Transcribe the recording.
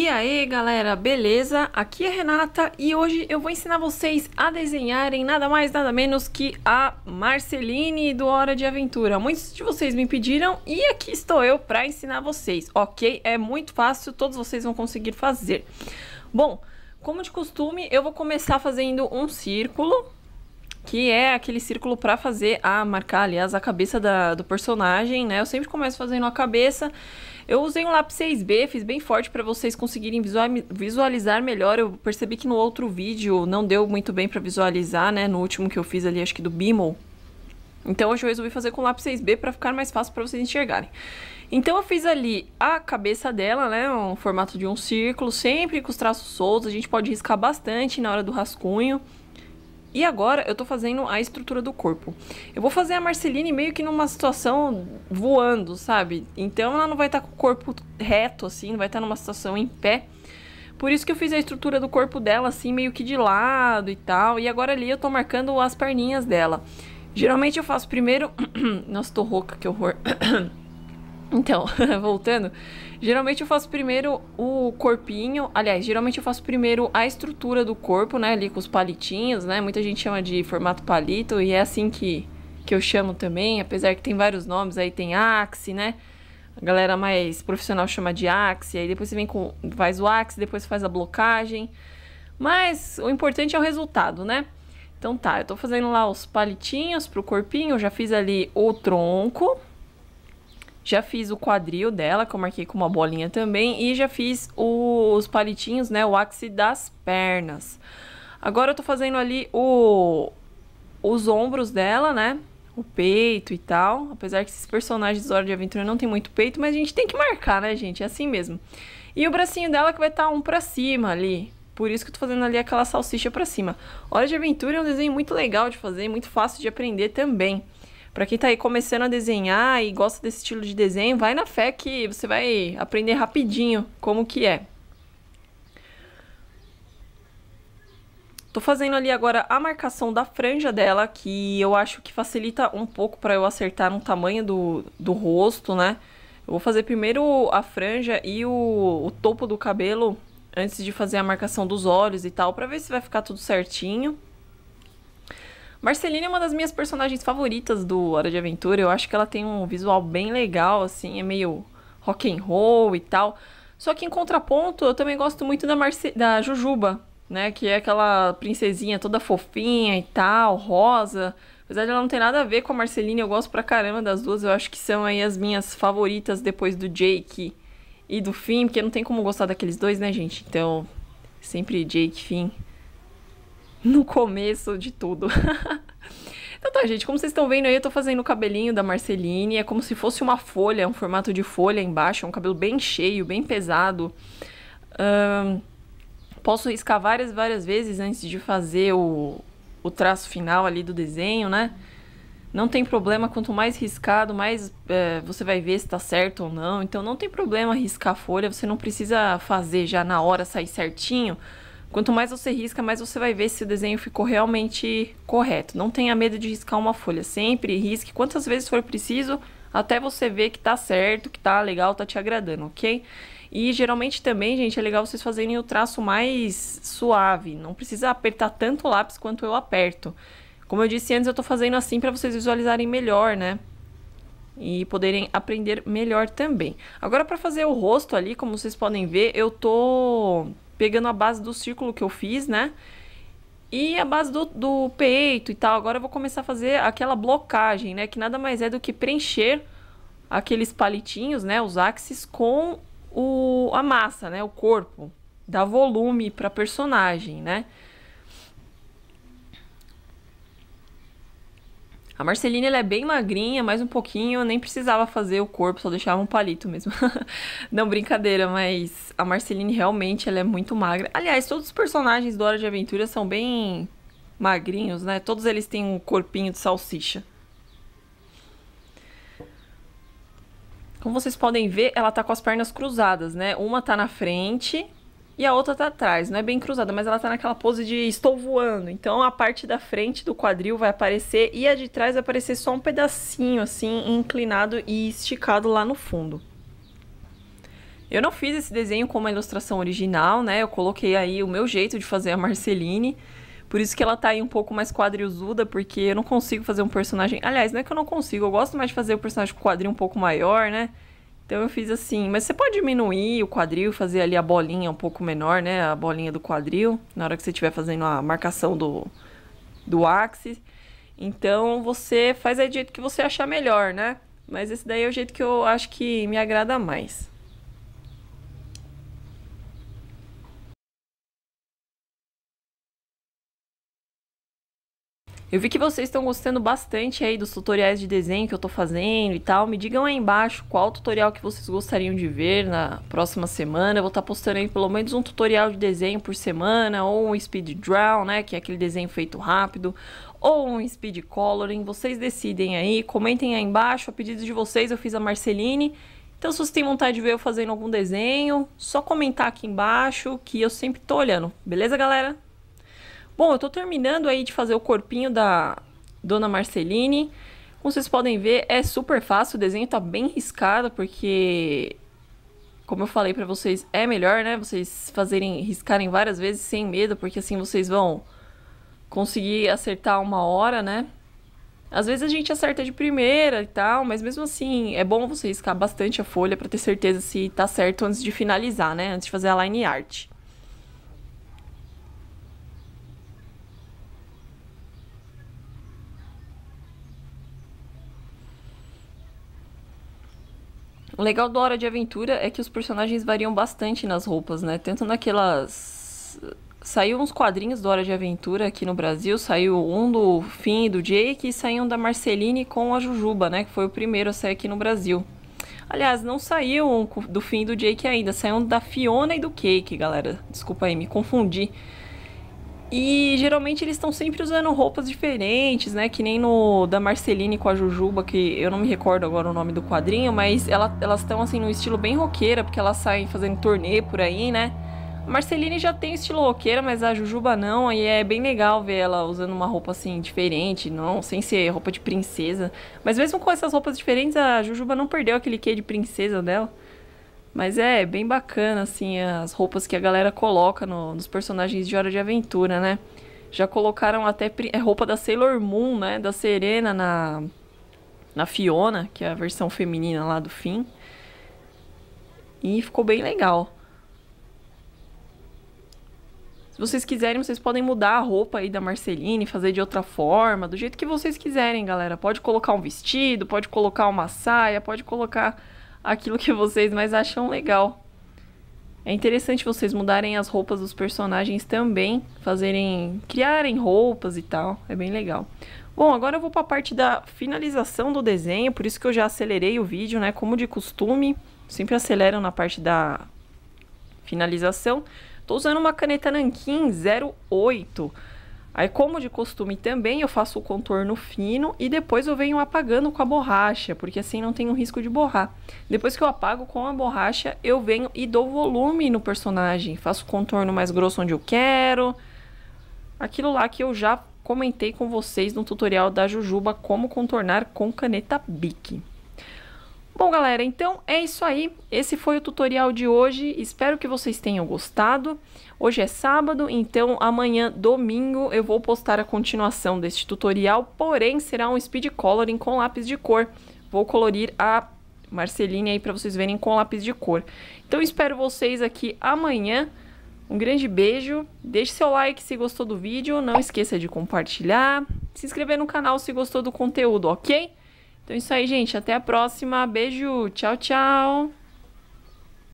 E aí galera, beleza? Aqui é Renata e hoje eu vou ensinar vocês a desenharem nada mais nada menos que a Marceline do Hora de Aventura. Muitos de vocês me pediram e aqui estou eu para ensinar vocês, ok? É muito fácil, todos vocês vão conseguir fazer. Bom, como de costume, eu vou começar fazendo um círculo, que é aquele círculo para fazer a marcar, aliás, a cabeça da, do personagem, né? Eu sempre começo fazendo a cabeça eu usei um lápis 6B, fiz bem forte para vocês conseguirem visualizar melhor. Eu percebi que no outro vídeo não deu muito bem para visualizar, né? No último que eu fiz ali, acho que do Bimol. Então hoje eu resolvi fazer com lápis 6B para ficar mais fácil para vocês enxergarem. Então eu fiz ali a cabeça dela, né, um formato de um círculo, sempre com os traços soltos, a gente pode riscar bastante na hora do rascunho. E agora eu tô fazendo a estrutura do corpo. Eu vou fazer a Marceline meio que numa situação voando, sabe? Então ela não vai estar tá com o corpo reto, assim, não vai estar tá numa situação em pé. Por isso que eu fiz a estrutura do corpo dela, assim, meio que de lado e tal. E agora ali eu tô marcando as perninhas dela. Geralmente eu faço primeiro... Nossa, tô rouca, que horror. então, voltando... Geralmente eu faço primeiro o corpinho, aliás, geralmente eu faço primeiro a estrutura do corpo, né, ali com os palitinhos, né? Muita gente chama de formato palito e é assim que, que eu chamo também, apesar que tem vários nomes, aí tem axe, né? A galera mais profissional chama de axe, aí depois você vem com faz o axe, depois faz a blocagem. Mas o importante é o resultado, né? Então tá, eu tô fazendo lá os palitinhos pro corpinho, já fiz ali o tronco, já fiz o quadril dela, que eu marquei com uma bolinha também. E já fiz os palitinhos, né? O axe das pernas. Agora eu tô fazendo ali o, os ombros dela, né? O peito e tal. Apesar que esses personagens de Hora de Aventura não tem muito peito, mas a gente tem que marcar, né, gente? É assim mesmo. E o bracinho dela que vai estar tá um pra cima ali. Por isso que eu tô fazendo ali aquela salsicha pra cima. Hora de Aventura é um desenho muito legal de fazer, muito fácil de aprender também. Para quem tá aí começando a desenhar e gosta desse estilo de desenho, vai na fé que você vai aprender rapidinho como que é. Tô fazendo ali agora a marcação da franja dela, que eu acho que facilita um pouco para eu acertar no tamanho do, do rosto, né? Eu vou fazer primeiro a franja e o, o topo do cabelo antes de fazer a marcação dos olhos e tal, para ver se vai ficar tudo certinho. Marceline é uma das minhas personagens favoritas do Hora de Aventura. Eu acho que ela tem um visual bem legal, assim, é meio rock and roll e tal. Só que em contraponto, eu também gosto muito da, Marce da Jujuba, né? Que é aquela princesinha toda fofinha e tal, rosa. Apesar de ela não ter nada a ver com a Marceline, eu gosto pra caramba das duas. Eu acho que são aí as minhas favoritas depois do Jake e do Finn, porque não tem como gostar daqueles dois, né, gente? Então, sempre Jake, Finn no começo de tudo. então tá, gente, como vocês estão vendo aí, eu tô fazendo o cabelinho da Marceline, é como se fosse uma folha, um formato de folha embaixo, é um cabelo bem cheio, bem pesado. Um, posso riscar várias, várias vezes antes de fazer o, o traço final ali do desenho, né? Não tem problema, quanto mais riscado, mais é, você vai ver se tá certo ou não. Então não tem problema riscar a folha, você não precisa fazer já na hora sair certinho, Quanto mais você risca, mais você vai ver se o desenho ficou realmente correto. Não tenha medo de riscar uma folha. Sempre risque quantas vezes for preciso, até você ver que tá certo, que tá legal, tá te agradando, ok? E geralmente também, gente, é legal vocês fazerem o traço mais suave. Não precisa apertar tanto o lápis quanto eu aperto. Como eu disse antes, eu tô fazendo assim para vocês visualizarem melhor, né? E poderem aprender melhor também. Agora, para fazer o rosto ali, como vocês podem ver, eu tô pegando a base do círculo que eu fiz, né? E a base do, do peito e tal. Agora eu vou começar a fazer aquela blocagem, né? Que nada mais é do que preencher aqueles palitinhos, né? Os axes com o, a massa, né? O corpo. Dar volume para personagem, né? A Marcelina ela é bem magrinha, mais um pouquinho, nem precisava fazer o corpo, só deixava um palito mesmo. Não, brincadeira, mas a Marceline realmente ela é muito magra. Aliás, todos os personagens do Hora de Aventura são bem magrinhos, né? Todos eles têm um corpinho de salsicha. Como vocês podem ver, ela tá com as pernas cruzadas, né? Uma tá na frente e a outra tá atrás. Não é bem cruzada, mas ela tá naquela pose de estou voando. Então a parte da frente do quadril vai aparecer e a de trás vai aparecer só um pedacinho assim, inclinado e esticado lá no fundo. Eu não fiz esse desenho como a ilustração original, né? Eu coloquei aí o meu jeito de fazer a Marceline. Por isso que ela tá aí um pouco mais quadrilzuda, porque eu não consigo fazer um personagem. Aliás, não é que eu não consigo, eu gosto mais de fazer o personagem com quadril um pouco maior, né? Então eu fiz assim, mas você pode diminuir o quadril, fazer ali a bolinha um pouco menor, né? A bolinha do quadril, na hora que você estiver fazendo a marcação do, do axis. Então você faz aí do jeito que você achar melhor, né? Mas esse daí é o jeito que eu acho que me agrada mais. Eu vi que vocês estão gostando bastante aí dos tutoriais de desenho que eu tô fazendo e tal. Me digam aí embaixo qual tutorial que vocês gostariam de ver na próxima semana. Eu vou estar tá postando aí pelo menos um tutorial de desenho por semana, ou um speed draw, né, que é aquele desenho feito rápido, ou um speed coloring. Vocês decidem aí, comentem aí embaixo. A pedido de vocês, eu fiz a Marceline. Então, se você tem vontade de ver eu fazendo algum desenho, só comentar aqui embaixo que eu sempre tô olhando. Beleza, galera? Bom, eu tô terminando aí de fazer o corpinho da Dona Marceline. Como vocês podem ver, é super fácil, o desenho tá bem riscado, porque... Como eu falei pra vocês, é melhor, né? Vocês fazerem, riscarem várias vezes sem medo, porque assim vocês vão conseguir acertar uma hora, né? Às vezes a gente acerta de primeira e tal, mas mesmo assim é bom você riscar bastante a folha para ter certeza se tá certo antes de finalizar, né? Antes de fazer a line art. O legal do Hora de Aventura é que os personagens variam bastante nas roupas, né? Tanto naquelas. Saiu uns quadrinhos do Hora de Aventura aqui no Brasil. Saiu um do Finn e do Jake e saiu um da Marceline com a Jujuba, né? Que foi o primeiro a sair aqui no Brasil. Aliás, não saiu um do Finn e do Jake ainda. Saiu um da Fiona e do Cake, galera. Desculpa aí, me confundi. E geralmente eles estão sempre usando roupas diferentes, né? Que nem no da Marceline com a Jujuba, que eu não me recordo agora o nome do quadrinho, mas ela, elas estão assim num estilo bem roqueira, porque elas saem fazendo turnê por aí, né? A Marceline já tem estilo roqueira, mas a Jujuba não, aí é bem legal ver ela usando uma roupa assim diferente, não, sem ser roupa de princesa. Mas mesmo com essas roupas diferentes, a Jujuba não perdeu aquele quê de princesa dela. Mas é bem bacana, assim, as roupas que a galera coloca no, nos personagens de Hora de Aventura, né? Já colocaram até é roupa da Sailor Moon, né? Da Serena na, na Fiona, que é a versão feminina lá do fim. E ficou bem legal. Se vocês quiserem, vocês podem mudar a roupa aí da Marceline, fazer de outra forma, do jeito que vocês quiserem, galera. Pode colocar um vestido, pode colocar uma saia, pode colocar aquilo que vocês mais acham legal. É interessante vocês mudarem as roupas dos personagens também, fazerem, criarem roupas e tal, é bem legal. Bom, agora eu vou para a parte da finalização do desenho, por isso que eu já acelerei o vídeo, né, como de costume, sempre acelero na parte da finalização. Tô usando uma caneta Nankin 08, Aí, como de costume também, eu faço o contorno fino e depois eu venho apagando com a borracha, porque assim não tem o risco de borrar. Depois que eu apago com a borracha, eu venho e dou volume no personagem. Faço o contorno mais grosso onde eu quero. Aquilo lá que eu já comentei com vocês no tutorial da Jujuba, como contornar com caneta Bic. Bom, galera, então é isso aí. Esse foi o tutorial de hoje. Espero que vocês tenham gostado. Hoje é sábado, então amanhã, domingo, eu vou postar a continuação deste tutorial, porém será um speed coloring com lápis de cor. Vou colorir a Marceline aí para vocês verem com lápis de cor. Então espero vocês aqui amanhã. Um grande beijo, deixe seu like se gostou do vídeo, não esqueça de compartilhar, se inscrever no canal se gostou do conteúdo, ok? Então é isso aí, gente. Até a próxima. Beijo. Tchau, tchau.